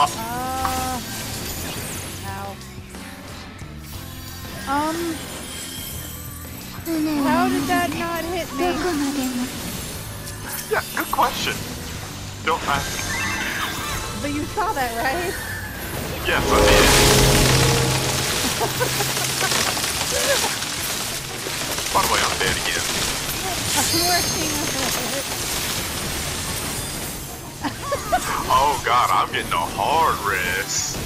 Uh. Um. How did that not hit me? Yeah, good question. Don't ask. But you saw that, right? Yes, I did. By the way, I'm dead again. I'm working god, I'm getting a hard rest.